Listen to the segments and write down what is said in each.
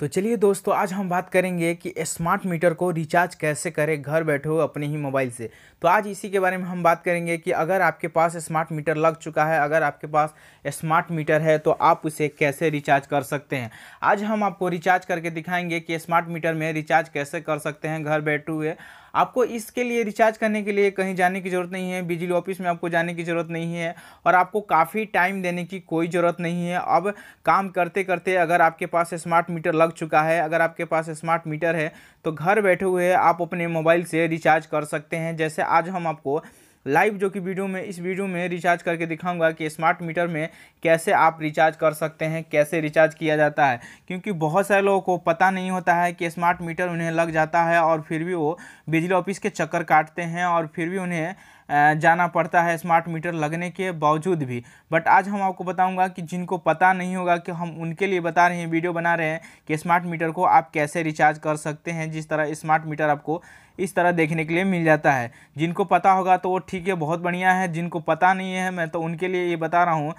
तो चलिए दोस्तों, आज हम बात करेंगे कि स्मार्ट मीटर को रिचार्ज कैसे करें घर बैठे हो अपने ही मोबाइल से। तो आज इसी के बारे में हम बात करेंगे कि अगर आपके पास स्मार्ट मीटर लग चुका है, अगर आपके पास स्मार्ट मीटर है तो आप उसे कैसे रिचार्ज कर सकते हैं? आज हम आपको रिचार्ज करके दिखाएँगे कि स्मार्ट मीटर में रिचार्ज कैसे कर सकते हैं घर बैठे हुए आपको इसके लिए रिचार्ज करने के लिए कहीं जाने की ज़रूरत नहीं है बिजली ऑफ़िस में आपको जाने की ज़रूरत नहीं है और आपको काफ़ी टाइम देने की कोई ज़रूरत नहीं है। अब काम करते करते अगर आपके पास स्मार्ट मीटर लग चुका है, अगर आपके पास स्मार्ट मीटर है तो घर बैठे हुए आप अपने मोबाइल से रिचार्ज कर सकते हैं। जैसे आज हम आपको लाइव जो कि वीडियो में, इस वीडियो में रिचार्ज करके दिखाऊँगा कि स्मार्ट मीटर में कैसे आप रिचार्ज कर सकते हैं, कैसे रिचार्ज किया जाता है। क्योंकि बहुत सारे लोगों को पता नहीं होता है कि स्मार्ट मीटर उन्हें लग जाता है और फिर भी वो बिजली ऑफ़िस के चक्कर काटते हैं और फिर भी उन्हें जाना पड़ता है स्मार्ट मीटर लगने के बावजूद भी। बट आज हम आपको बताऊँगा कि जिनको पता नहीं होगा कि हम उनके लिए बता रहे हैं, वीडियो बना रहे हैं कि स्मार्ट मीटर को आप कैसे रिचार्ज कर सकते हैं, जिस तरह स्मार्ट मीटर आपको इस तरह देखने के लिए मिल जाता है। जिनको पता होगा तो वो ठीक है, बहुत बढ़िया है। जिनको पता नहीं है, मैं तो उनके लिए ये बता रहा हूँ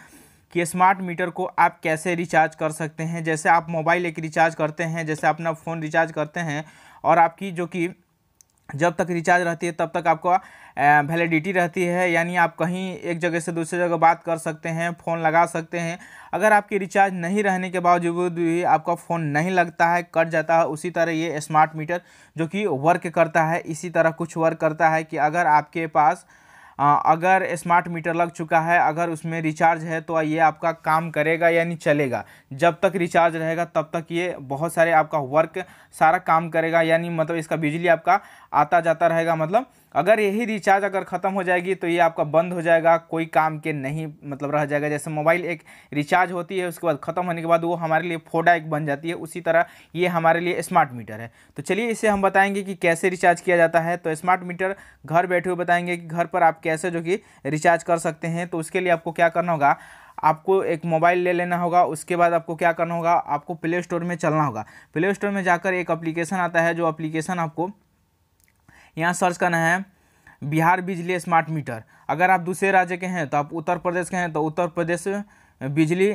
कि स्मार्ट मीटर को आप कैसे रिचार्ज कर सकते हैं। जैसे आप मोबाइल एक रिचार्ज करते हैं, जैसे अपना फ़ोन रिचार्ज करते हैं और आपकी जो कि जब तक रिचार्ज रहती है, तब तक आपका वैलिडिटी रहती है। यानी आप कहीं एक जगह से दूसरी जगह बात कर सकते हैं फ़ोन लगा सकते हैं। अगर आपकी रिचार्ज नहीं रहने के बावजूद भी आपका फ़ोन नहीं लगता है, कट जाता है, उसी तरह ये स्मार्ट मीटर जो कि वर्क करता है, इसी तरह कुछ वर्क करता है कि अगर आपके पास अगर स्मार्ट मीटर लग चुका है, अगर उसमें रिचार्ज है तो ये आपका काम करेगा यानी चलेगा। जब तक रिचार्ज रहेगा, तब तक ये बहुत सारे आपका वर्क सारा काम करेगा, यानी मतलब इसका बिजली आपका आता जाता रहेगा मतलब अगर यही रिचार्ज अगर ख़त्म हो जाएगी तो ये आपका बंद हो जाएगा, कोई काम के नहीं मतलब रह जाएगा। जैसे मोबाइल एक रिचार्ज होती है, उसके बाद ख़त्म होने के बाद वो हमारे लिए फोडा एक बन जाती है। उसी तरह ये हमारे लिए स्मार्ट मीटर है। तो चलिए इसे हम बताएँगे कि कैसे रिचार्ज किया जाता है। तो स्मार्ट मीटर घर बैठे हुए बताएँगे कि घर पर आप कैसे जो कि रिचार्ज कर सकते हैं। तो उसके लिए आपको क्या करना होगा, आपको एक मोबाइल ले लेना होगा, उसके बाद आपको क्या करना होगा, आपको प्ले स्टोर में चलना होगा। प्ले स्टोर में जाकर एक अप्लीकेशन आता है, जो अप्लीकेशन आपको यहाँ सर्च करना है बिहार बिजली स्मार्ट मीटर। अगर आप दूसरे राज्य के हैं तो आप उत्तर प्रदेश के हैं तो उत्तर प्रदेश बिजली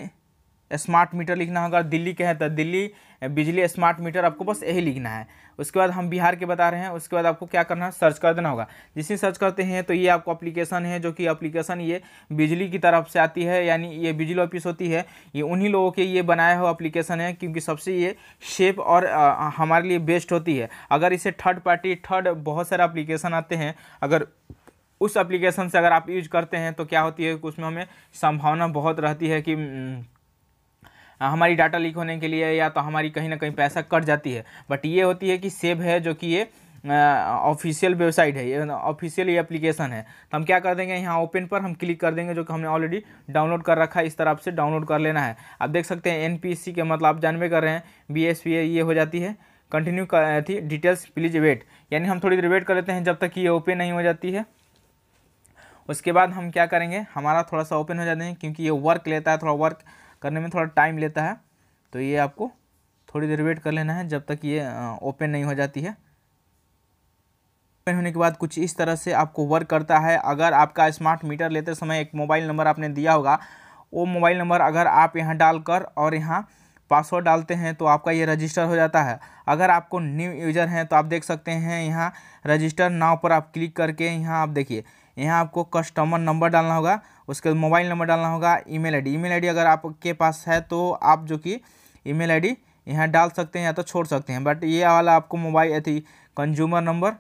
स्मार्ट मीटर लिखना होगा दिल्ली के हैं तो दिल्ली बिजली स्मार्ट मीटर आपको बस यही लिखना है। उसके बाद हम बिहार के बता रहे हैं उसके बाद आपको क्या करना है सर्च कर देना होगा। जिसे सर्च करते हैं तो ये आपको अप्लीकेशन है जो कि अप्लीकेशन ये बिजली की तरफ़ से आती है यानी ये बिजली ऑफ़िस होती है। ये उन्हीं लोगों के ये बनाया हुआ अप्लीकेशन है क्योंकि सबसे ये शेप और आ, हमारे लिए बेस्ट होती है। अगर इसे थर्ड पार्टी थर्ड बहुत सारे अप्लीकेशन आते हैं अगर उस एप्लीकेशन से अगर आप यूज़ करते हैं तो क्या होती है उसमें हमें संभावना बहुत रहती है कि हमारी डाटा लीक होने के लिए या तो हमारी कहीं ना कहीं पैसा कट जाती है। बट ये होती है कि सेव है जो कि ये ऑफिशियल वेबसाइट है, ये ऑफिशियल ये एप्लीकेशन है। तो हम क्या कर देंगे, यहाँ ओपन पर हम क्लिक कर देंगे जो कि हमने ऑलरेडी डाउनलोड कर रखा है, इस तरह से डाउनलोड कर लेना है। आप देख सकते हैं एन के मतलब आप जानवे कर रहे हैं बी ये हो जाती है। कंटिन्यू थी डिटेल्स प्लीज़ वेट यानी हम थोड़ी देर वेट कर लेते हैं जब तक ये ओपन नहीं हो जाती है। उसके बाद हम क्या करेंगे, हमारा थोड़ा सा ओपन हो जाते हैं, क्योंकि ये वर्क लेता है, थोड़ा वर्क करने में थोड़ा टाइम लेता है तो ये आपको थोड़ी देर वेट कर लेना है जब तक ये ओपन नहीं हो जाती है। ओपन होने के बाद कुछ इस तरह से आपको वर्क करता है। अगर आपका स्मार्ट मीटर लेते समय एक मोबाइल नंबर आपने दिया होगा, वो मोबाइल नंबर अगर आप यहाँ डालकर और यहाँ पासवर्ड डालते हैं तो आपका ये रजिस्टर हो जाता है। अगर आपको न्यू यूज़र हैं तो आप देख सकते हैं यहाँ रजिस्टर नाव पर आप क्लिक करके यहाँ आप देखिए यहाँ आपको कस्टमर नंबर डालना होगा, उसके बाद मोबाइल नंबर डालना होगा ईमेल आईडी ईमेल आईडी अगर आपके पास है तो आप जो कि ईमेल आईडी यहाँ डाल सकते हैं या तो छोड़ सकते हैं। बट ये वाला आपको मोबाइल अथी कंज्यूमर नंबर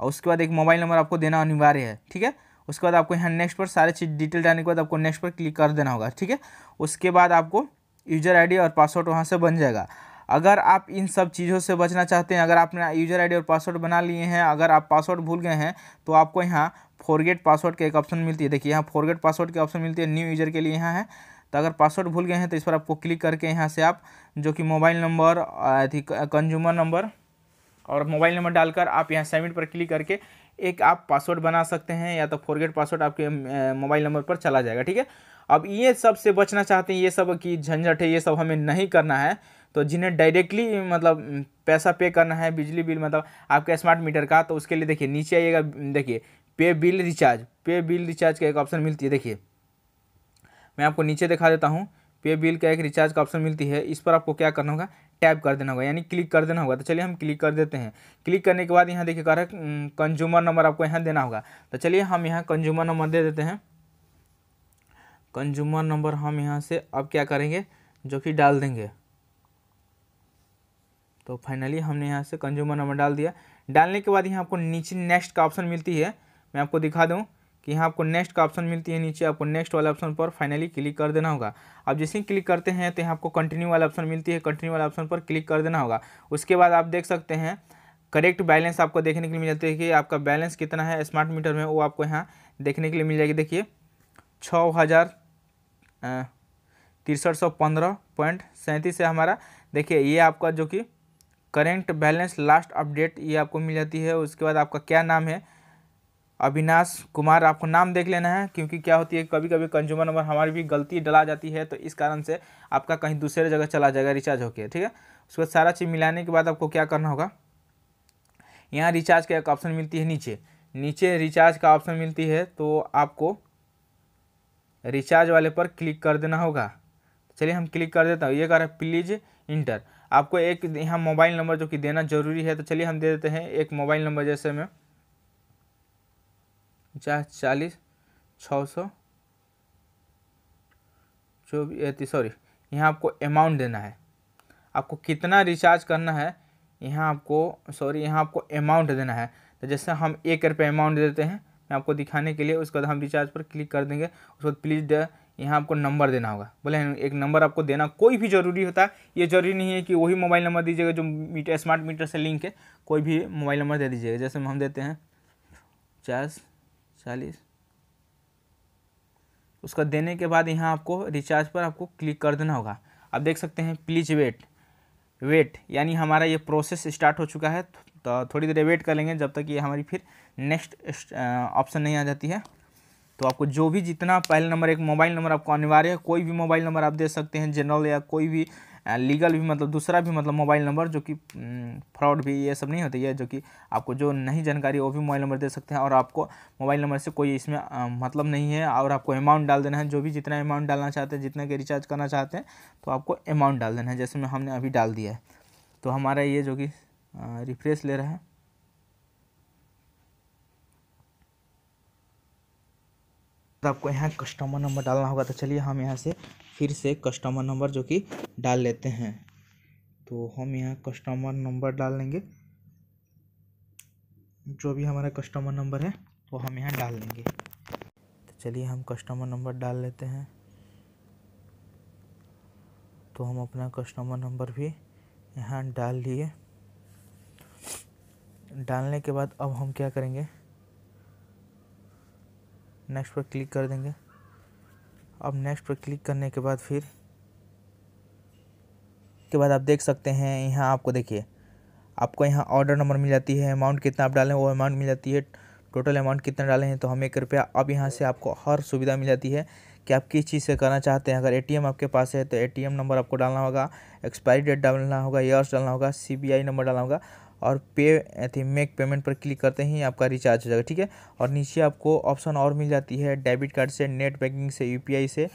और उसके बाद एक मोबाइल नंबर आपको देना अनिवार्य है, ठीक है? उसके बाद आपको यहाँ नेक्स्ट पर सारे चीज़ डिटेल डालने के बाद आपको नेक्स्ट पर क्लिक कर देना होगा, ठीक है? उसके बाद आपको यूज़र आईडी और पासवर्ड वहाँ से बन जाएगा। अगर आप इन सब चीज़ों से बचना चाहते हैं, अगर आपने यूज़र आईडी और पासवर्ड बना लिए हैं, अगर आप पासवर्ड भूल गए हैं तो आपको यहाँ फॉरगेट पासवर्ड के एक ऑप्शन मिलती है। देखिए, यहाँ फॉरगेट पासवर्ड की ऑप्शन मिलती है न्यू यूज़र के लिए यहाँ है। तो अगर पासवर्ड भूल गए हैं तो इस पर आपको क्लिक करके यहाँ से आप, जो कि मोबाइल नंबर थी कंज्यूमर नंबर और मोबाइल नंबर डालकर आप यहाँ सबमिट पर क्लिक करके एक आप पासवर्ड बना सकते हैं, या तो फॉरगेट पासवर्ड आपके मोबाइल नंबर पर चला जाएगा, ठीक है? अब ये सबसे बचना चाहते हैं, ये सब की झंझट है, ये सब हमें नहीं करना है तो जिन्हें डायरेक्टली मतलब पैसा पे करना है, बिजली बिल मतलब आपके स्मार्ट मीटर का तो उसके लिए देखिए, नीचे आइएगा, देखिए pay bill recharge pay bill recharge का एक ऑप्शन मिलती है, देखिए। मैं आपको नीचे दिखा देता हूँ पे बिल का एक रिचार्ज का ऑप्शन मिलती है, इस पर आपको क्या करना होगा टैप कर देना होगा, यानी क्लिक कर देना होगा। तो चलिए हम क्लिक कर देते हैं। क्लिक करने के बाद यहाँ देखिए, कह रहा है कंज्यूमर नंबर आपको यहाँ देना होगा। तो चलिए हम यहाँ कंज्यूमर नंबर दे देते हैं। कंज्यूमर नंबर हम यहाँ से अब क्या करेंगे, जो कि डाल देंगे। तो फाइनली हमने यहाँ से कंज्यूमर नंबर डाल दिया। डालने के बाद यहाँ आपको नीचे नेक्स्ट का ऑप्शन मिलती है। मैं आपको दिखा दूँ कि यहाँ आपको नेक्स्ट का ऑप्शन मिलती है नीचे। आपको नेक्स्ट वाले ऑप्शन पर फाइनली क्लिक कर देना होगा। अब जैसे ही क्लिक करते हैं तो यहाँ आपको कंटिन्यू वाला ऑप्शन मिलती है। कंटिन्यू वाला ऑप्शन पर क्लिक कर देना होगा। उसके बाद आप देख सकते हैं करेक्ट बैलेंस आपको देखने के लिए मिल जाती है कि आपका बैलेंस कितना है स्मार्ट मीटर में, वो आपको यहाँ देखने के लिए मिल जाएगी। देखिए छः हज़ार तिरसठ सौ पंद्रह पॉइंट सैंतीस है हमारा। देखिए, ये आपका जो कि करेंट बैलेंस लास्ट अपडेट ये आपको मिल जाती है, उसके बाद आपका क्या नाम है? अविनाश कुमार, आपको नाम देख लेना है, क्योंकि क्या होती है कभी कभी कंज्यूमर नंबर हमारी भी गलती डला जाती है तो इस कारण से आपका कहीं दूसरे जगह चला जाएगा रिचार्ज होकर ठीक है? उसके बाद सारा चीज़ मिलाने के बाद आपको क्या करना होगा? यहाँ रिचार्ज का एक ऑप्शन मिलती है नीचे। नीचे रिचार्ज का ऑप्शन मिलती है तो आपको रिचार्ज वाले पर क्लिक कर देना होगा। चलिए हम क्लिक कर देता हूँ। ये कह रहा है प्लीज़ इंटर आपको एक यहाँ मोबाइल नंबर जो कि देना ज़रूरी है तो चलिए हम दे देते हैं एक मोबाइल नंबर जैसे में। पचास, चालीस, छः सौ, चौबीस सॉरी यहाँ आपको अमाउंट देना है। आपको कितना रिचार्ज करना है, यहाँ आपको सॉरी यहाँ आपको अमाउंट देना है। तो जैसे हम एक रुपये अमाउंट देते हैं, मैं आपको दिखाने के लिए, उसके बाद हम रिचार्ज पर क्लिक कर देंगे। उसके बाद प्लीज़ यहाँ आपको नंबर देना होगा। बोले, एक नंबर आपको देना कोई भी ज़रूरी होता है ये ज़रूरी नहीं है कि वही मोबाइल नंबर दीजिएगा जो मीटर, स्मार्ट मीटर से लिंक है, कोई भी मोबाइल नंबर दे दीजिएगा। जैसे हम देते हैं, पचास, चालीस, उसका देने के बाद यहाँ आपको रिचार्ज पर आपको क्लिक कर देना होगा। आप देख सकते हैं प्लीज़ वेट वेट यानी हमारा ये प्रोसेस स्टार्ट हो चुका है तो थोड़ी देर वेट कर लेंगे जब तक ये हमारी फिर नेक्स्ट ऑप्शन नहीं आ जाती है। तो आपको जो भी जितना पहले नंबर, एक मोबाइल नंबर आपको अनिवार्य है, कोई भी मोबाइल नंबर आप दे सकते हैं जनरल या कोई भी लीगल भी मतलब दूसरा भी मतलब मोबाइल नंबर जो कि फ्रॉड भी ये सब नहीं होती है जो कि आपको जो नहीं जानकारी वो भी मोबाइल नंबर दे सकते हैं और आपको मोबाइल नंबर से कोई इसमें मतलब नहीं है और आपको अमाउंट डाल देना है, जो भी जितना अमाउंट डालना चाहते हैं, जितना के रिचार्ज करना चाहते हैं तो आपको अमाउंट डाल देना है, जैसे में हमने अभी डाल दिया है। तो हमारा ये जो कि रिफ्रेश ले रहा है। तो आपको यहाँ कस्टमर नंबर डालना होगा तो चलिए हम यहाँ से फिर से कस्टमर नंबर जो कि डाल लेते हैं। तो हम यहाँ कस्टमर नंबर डाल लेंगे। जो भी हमारा कस्टमर नंबर है, वो हम यहाँ डाल लेंगे। तो चलिए हम कस्टमर नंबर डाल लेते हैं। तो हम अपना कस्टमर नंबर भी यहाँ डाल लिए। डालने के बाद अब हम क्या करेंगे? नेक्स्ट पर क्लिक कर देंगे। अब नेक्स्ट पर क्लिक करने के बाद फिर, के बाद आप देख सकते हैं, यहाँ आपको देखिए, आपको यहाँ ऑर्डर नंबर मिल जाती है अमाउंट कितना आप डालें, वो अमाउंट मिल जाती है टोटल अमाउंट कितना डाले हैं तो हम एक रुपया अब यहाँ से आपको हर सुविधा मिल जाती है कि आप किस चीज़ से करना चाहते हैं। अगर एटीएम आपके पास है तो एटीएम नंबर आपको डालना होगा एक्सपायरी डेट डालना होगा ईयर्स डालना होगा सीबीआई नंबर डालना होगा और पे थी मेक पेमेंट पर क्लिक करते ही आपका रिचार्ज हो जाएगा, ठीक है? और नीचे आपको ऑप्शन और मिल जाती है डेबिट कार्ड से नेट बैंकिंग से यूपीआई से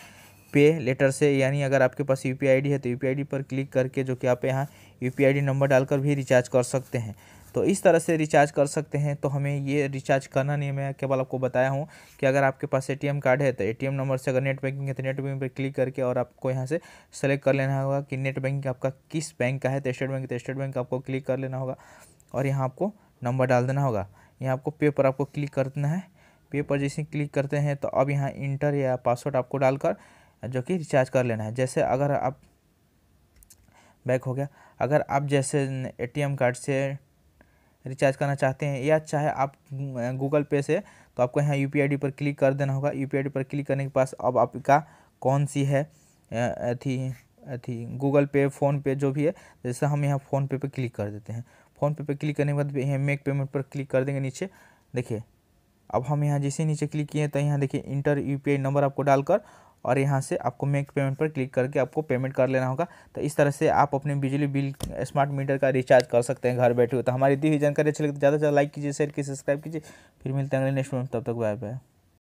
पे लेटर से, यानी अगर आपके पास यू पी है तो यू पी पर क्लिक करके जो कि आप यहाँ यू पी नंबर डालकर भी रिचार्ज कर सकते हैं। तो इस तरह से रिचार्ज कर सकते हैं। तो हमें ये रिचार्ज करना नहीं है। मैं केवल आपको बताया हूँ कि अगर आपके पास एटीएम कार्ड है तो एटीएम नंबर से अगर नेट बैंकिंग है तो नेट बैंकिंग पर क्लिक करके और आपको यहाँ से सेलेक्ट कर लेना होगा कि नेट बैंकिंग आपका किस बैंक का है तो स्टेट बैंक तो स्टेट बैंक आपको क्लिक कर लेना होगा और यहाँ आपको नंबर डाल देना होगा। यहाँ आपको पे पर आपको क्लिक कर देना है। पे पर जैसे क्लिक करते हैं तो अब यहाँ इंटर या पासवर्ड आपको डालकर जो कि रिचार्ज कर लेना है। जैसे अगर आप बैक हो गया। अगर आप जैसे एटीएम कार्ड से रिचार्ज करना चाहते हैं या चाहे आप गूगल पे से तो आपको यहाँ यू पी पर क्लिक कर देना होगा। यू पी पर क्लिक करने के पास अब आपका कौन सी है अथी अथी, गूगल पे, फ़ोन पे जो भी है, जैसे हम यहाँ फ़ोन पे पे क्लिक कर देते हैं। फ़ोन पे पे क्लिक करने के बाद यहाँ मेक पेमेंट पर क्लिक कर देंगे नीचे। देखिए, अब हम यहाँ जैसे नीचे क्लिक किए तो यहाँ देखिए इंटर यूपीआई नंबर आपको डालकर और यहाँ से आपको मेक पेमेंट पर क्लिक करके आपको पेमेंट कर लेना होगा। तो इस तरह से आप अपने बिजली बिल स्मार्ट मीटर का रिचार्ज कर सकते हैं घर बैठे हुए। तो हमारी दी हुई जानकारी अच्छी लगती है ज़्यादा से ज़्यादा लाइक कीजिए शेयर कीजिए सब्सक्राइब कीजिए। फिर मिलते हैं अगले नेक्स्ट में। तब तक बाय बाय